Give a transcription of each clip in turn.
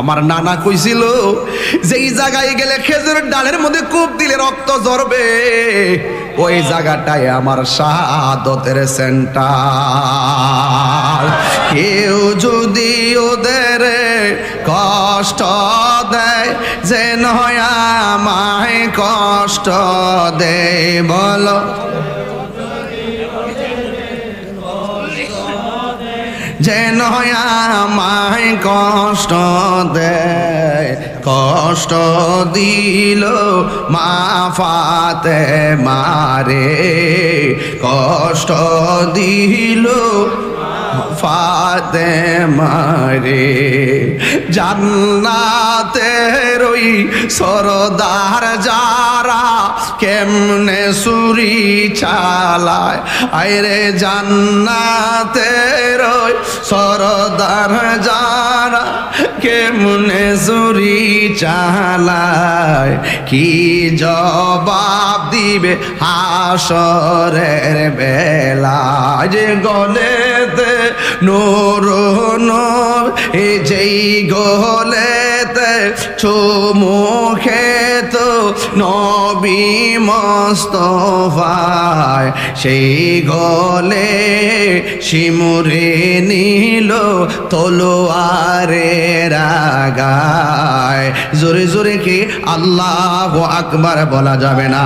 আমার নানা কইছিল যে এই জায়গায় গেলে খেজুরের ডালের মধ্যে কূপ দিলে রক্ত ঝরবে, ওই জায়গাটায় আমার শাহাদতের সেন্টার কেউ যদি ওদের কষ্ট দেয়, যে নয় আমায় কষ্ট দেয়, বলো। যেন আমায় কষ্ট দে কষ্ট দিল মা ফাতে মারে কষ্ট দিল ফাতে মারে জান্নাতের ওই সরদার যারা কেমনে সুরি চালায়? আইরে জান্নাতের ওই সরদার যারা কেমনে সুরি চালায়? কি জবাব দিবে হাসরের বেলা যে গলেতে নোর এ যেই গলেতে চুমুখে তো নবী মস্তফায়, সেই গলে শিমুরে নিল তলোয়ারে রাগায়। জোরে জোরে কি আল্লাহ আকবার বলা যাবে না।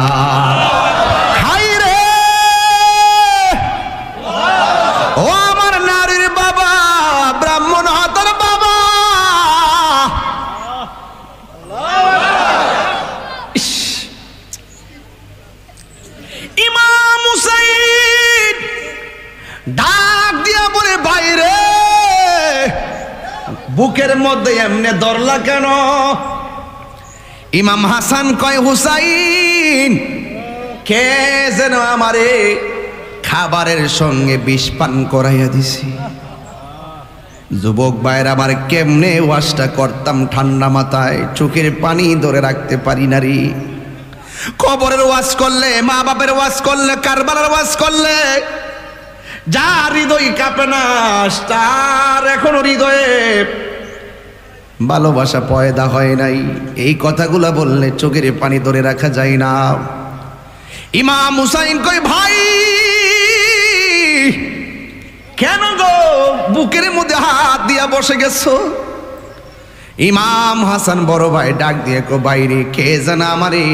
মধ্যে এমনি দরলা কেন? ইমাম হাসান কয়, হুসাইন, কে যেন আমারে খাবারের সঙ্গে বিষ পান করাইয়া দিছি? যুবক ভাইয়ের, আমার কেমনে ওয়াশটা করতাম ঠান্ডা মাথায়, চোখের পানি ধরে রাখতে পারি না রে। কবরের ওয়াজ করলে মা বাপের ওয়াজ করলে কারবারের ওয়াজ করলে যা হৃদয় কাঁপে না, তার এখনও হৃদয়ে ভালোবাসা পয়দা হয় নাই। এই কথাগুলা বললে চোখের পানি ধরে রাখা যায় না। ইমাম হুসাইন কই ভাই, কেন গো বুকের মধ্যে হাত দিয়া বসে গেছো? ইমাম হাসান বড় ভাই ডাক দিয়ে কো বাইরে কে জানা আমারে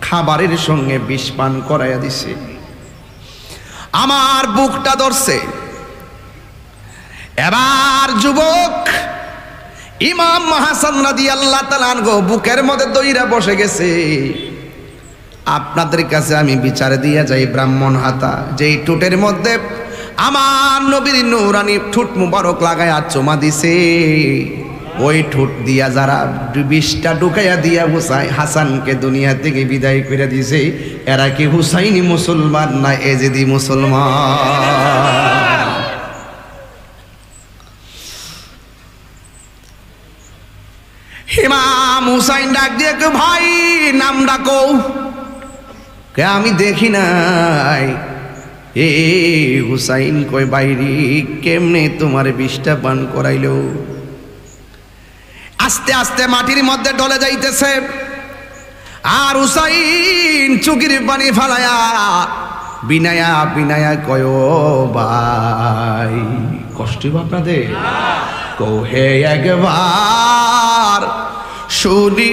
খাবারের সঙ্গে বিষ পান করাইয়া দিছে? আমার বুকটা ধরছে। এবার যুবক ইমাম হাসান নদী আল্লাহ তালান গো বুকের মধ্যে দইরা বসে গেছে। আপনাদের কাছে আমি বিচার দিয়ে যাই ব্রাহ্মণ হাতা। যেই টুটের মধ্যে আমার নবীর নৌরানি ঠুট মুবারক লাগায় চমা দিছে, ওই ঠোঁট দিয়া যারা বিষটা ঢুকাইয়া দিয়া হুসাই হাসানকে দুনিয়া থেকে বিদায় করে দিছে, এরা কি হুসাইনি মুসলমান না এজেদি মুসলমান? ইমাম হুসাইন ডাক দিয়ে কে, ভাই, নাম ডাকো। কে, আমি দেখি নাই। এ, হুসাইন কয়, বাইরি, কেমনে তোমার বিষটা পান করাইলো? আস্তে আস্তে মাটির মধ্যে ডলে যাইতেছে। আর হুসাইন চুকির পানি ফালায়া বিনায়া বিনায়া কয় ভাই, কষ্ট আপনাদের? হে একবার শুনি।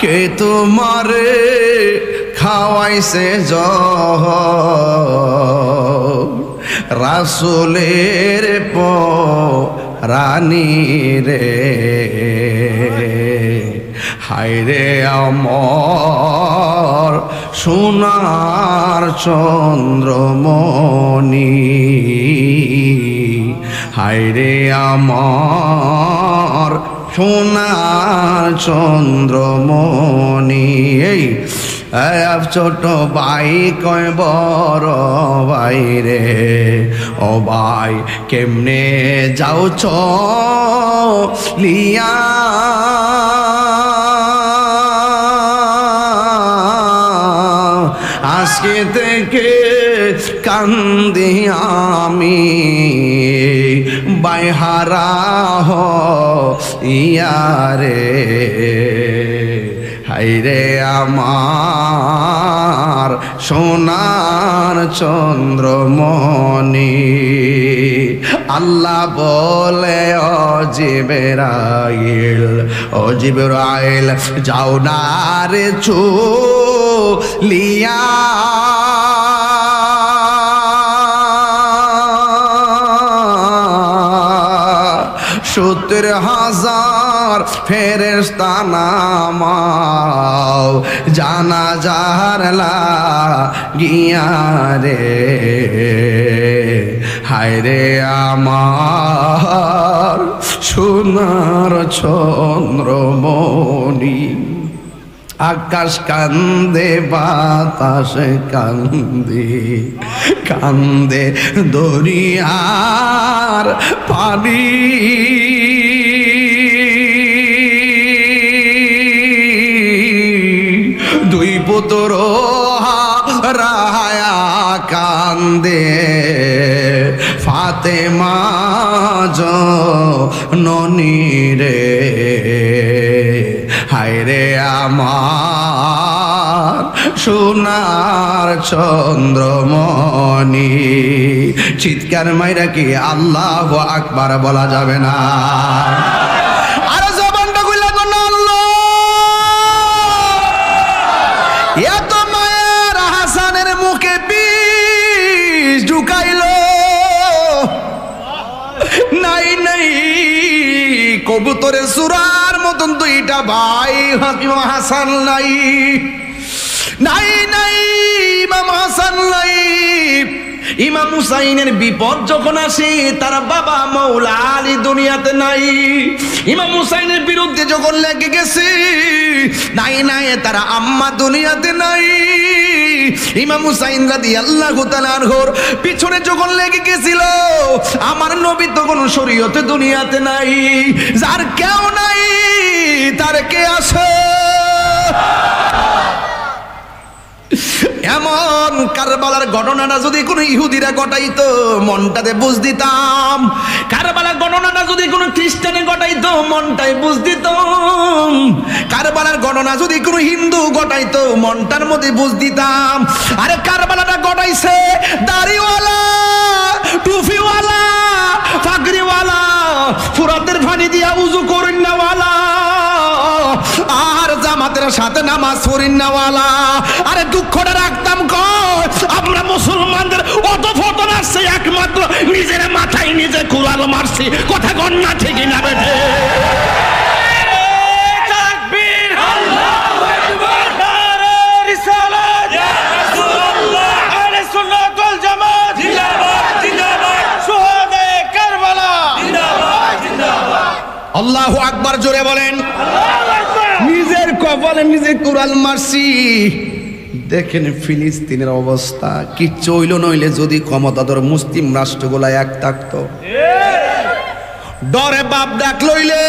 কে তোমারে খাওয়াইছে জহ? রাসুলের প রানী রে। হায়রে আমার সোনার চন্দ্রমণি। হায়রে আমার সোনার চন্দ্রমণি। এই ছোট ভাই কয় বড় ভাই রে? ও ভাই, কেমনে যাও ছ লিয়া? আজকে থেকে কান্দি আমি, বাইহারা হ ইয়ারে হাইরে আমার সোনার চন্দ্রমণি। আল্লাহ বলে অজিবেরাইল অজিবেরাইল যাও না রে চু লিয়া সত্তর হাজার ফেরেস্তা নামাও। জানা যাহারলা গিয়া রে হায় রে আমার সোনার চন্দ্রমণি। আকাশ কান্দে বাতাস কান্দে কান্দে দরিয়ার পানি। দুই পুত্র রাহায়া কান্দে ফাতেমা ননি রে রে আমার, সোনার চন্দ্রমণি, চিৎকার মাইরা কি আল্লাহ আকবার বলা যাবে না? এত মায়ের হাসানের মুখে বিষ ঢুকাইলো। নাই নাই। কবুতরের সুরার মতন দুইটা ভাই, হাকিম হাসান নাই। নাই নাই, ইমাম হাসান নাই। ইমাম হুসাইনের বিপদ যখন আসে, তার বাবা মৌলা আলী দুনিয়াতে নাই। ইমাম হুসাইনের বিরুদ্ধে যখন লেগে গেছে, নাই নাই, তারা আম্মা দুনিয়াতে নাই। ইমাম হুসাইন রাদি আল্লাহ ঘোর পিছনে যখন লেগে গেছিল, আমার নবী তখন শরীয়তে দুনিয়াতে নাই, যার কেউ নাই, তার কে আসে এমন কারবালার ঘটনাটা যদি কোনো ইহুদিরা ঘটাইতো, মনটাতে বুঝ দিতাম। কারবালার ঘটনাটা যদি কোনো খ্রিস্টানে ঘটাইতো মনটাই বুঝ দিতাম ঘটনা যদি কোনো হিন্দু ঘটাইতো, মনটার মধ্যে বুঝ দিতাম। আরে কারবালাটা ঘটাইছে, দাড়িওয়ালা টুফিওয়ালা ফাগরিওয়ালা, ফুরাতের পানি দিয়া উজু করেন নাওয়ালা আর জামাতের সাথে নামাজ পড়িন নাওয়ালা আরে দুঃখটা রাখতাম কর আমরা মুসলমানদের অত ফতন আসছে, একমাত্র নিজের মাথায় নিজে কুড়াল মারছি। কথা গন্না ঠিকই না বেঠে। আল্লাহু আকবার জোরে বলেন। নিজের কপালে নিজে কুড়াল মারছি। দেখেন ফিলিস্তিনের অবস্থা। কি চইল নইলে যদি ক্ষমতাধর মুসলিম রাষ্ট্রগুলা এক থাকতো। ডরে বাপ ডাক লইলে।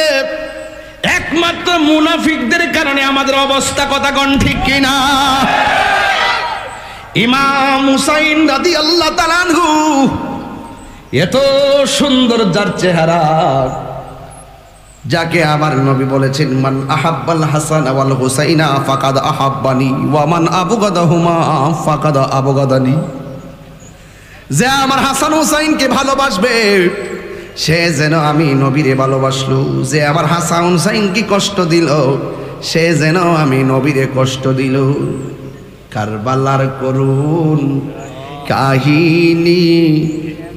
একমাত্র মুনাফিকদের কারণে আমাদের অবস্থা কথা কন ঠিক কিনা? ইমাম হুসাইন রাদি আল্লাহ তালানহু এত সুন্দর যার চেহারা। যাকে আমার নবী বলেছেন, মান আহাব্বাল হাসান ওয়াল হুসাইনা ফাকাদ আহাব্বানি ওয়া মান আবগাদাহুমা ফাকাদ আবগাদানি। যে আমার হাসান হুসাইনকে ভালোবাসবে, সে যেন আমি নবীরে ভালোবাসলো। যে আমার হাসান হুসাইনকে কষ্ট দিল, সে যেন আমি নবীরে কষ্ট দিল। কারবালার করুন কাহিনী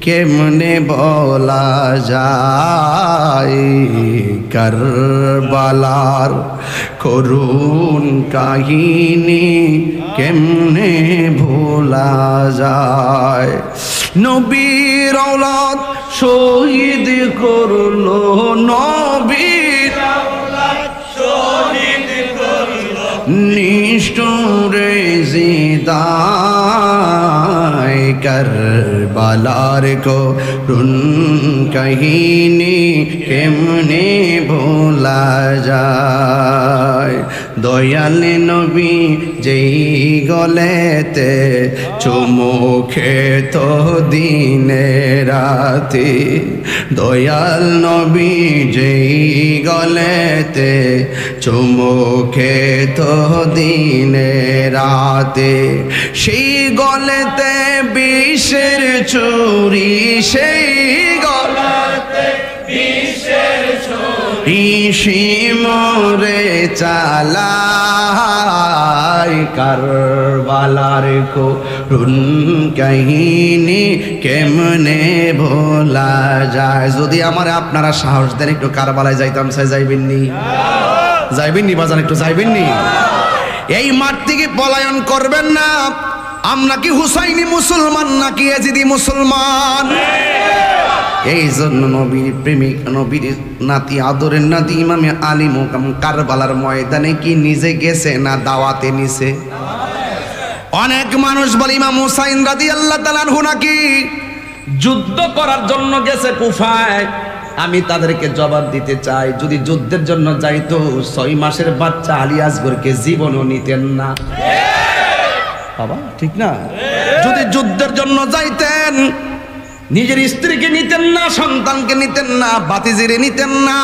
কেমনে বলা যায়? করবালার করুন কাহিনী কেমনে ভোলা যায়? নবীর শহীদ করল নবী নবীর নিষ্ঠুরে জিদায় কারবালার কো রুন কাহিনী কেমনে ভোলা যায়? দয়াল নবী যেই গলেতে চুমু খেত দিনে রাতে, দয়াল নবী যেই গলেতে চুমু খেত দিনে রাতে, সেই গলেতে বিষের চুরি সেই ইসি মোরে চালাই কারবালার কো রুন কাহিনী কেমনে ভোলা যায়? যদি আমার আপনারা সাহস দেন, একটু কারবালায় যাইতাম সে যাইবেন নি যাইবেন নি বাজান, একটু যাইবেন নি এই মাঠ থেকে পলায়ন করবেন না। আমরা কি হুসাইনি মুসলমান নাকি এজিদি মুসলমান? এই জন্য নবীর প্রেমিক নবীর নাতি আদরের নাতি ইমামে আলী মোকাম কারবালার ময়দানে কি নিজে গেছে না দাওয়াতে নিছে? অনেক মানুষ বলে ইমাম হুসাইন রাদি আল্লাহ তালানহু নাকি? যুদ্ধ করার জন্য গেছে কুফায়। আমি তাদেরকে জবাব দিতে চাই যদি যুদ্ধের জন্য যাইতো ছয় মাসের বাচ্চা আলী আসগরকে জীবনও নিতেন না। বাবা ঠিক না? যদি যুদ্ধের জন্য যাইতেন নিজের স্ত্রীকে নিতেন না সন্তানকে নিতেন না বাতিজিরে নিতেন না।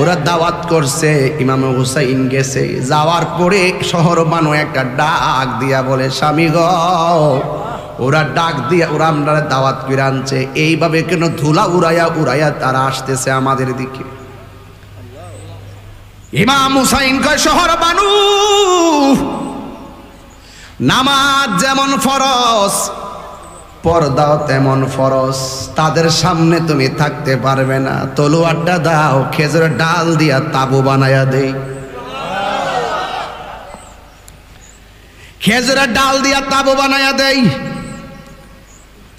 ওরা দাওয়াত করছে ইমাম হুসাইন গেছে। যাওয়ার পরে শহর বানো একটা ডাক দিয়া বলে স্বামী গ ওরা ডাক দিয়া ওরা আমরা দাওয়াত করে আনছে। এইভাবে কেন ধুলা উড়াইয়া উড়াইয়া তারা আসতেছে আমাদের দিকে? ইমাম হুসাইন কয় শহর বানু নামাজ যেমন ফরজ পর্দাও তেমন ফরস। তাদের সামনে তুমি থাকতে পারবে না। তলোয়ারটা দাও, খেজুরের ডাল দিয়া তাবু বানায়া দেই। খেজুরের ডাল দিয়া তাবু বানায়া দেই।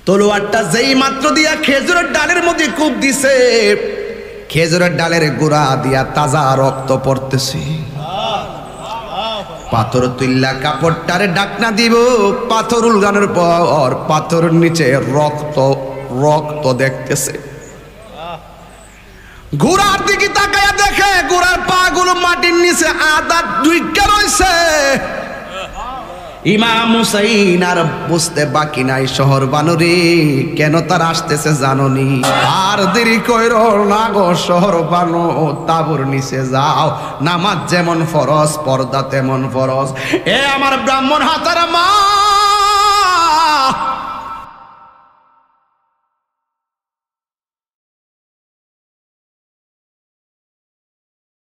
তলোয়ারটা যেই মাত্র দিয়া খেজুরের ডালের মধ্যে কূপ দিছে, খেজুরের ডালের গোড়া দিয়া তাজা রক্ত পড়তেছে। পাথর তুল্লা কাপড়টারে ডাকনা দিব, পাথর উলগানোর পর পাথর নিচে রক্ত রক্ত দেখতেছে। ঘোড়ার দিকে তাকায় দেখে, ঘোড়ার পা গুলো মাটির নিচে আদা দুইটা রয়েছে। ইমাম হুসাইন আর বুঝতে বাকি নাই শহর বানরে, কেন তার আসতেছে জাননি? আর দেরি কইর না গো শহর বানো, তাবুর নিচে যাও। নামাজ যেমন ফরজ, পর্দা তেমন ফরজ। এ আমার ব্রাহ্মণ হাতার মা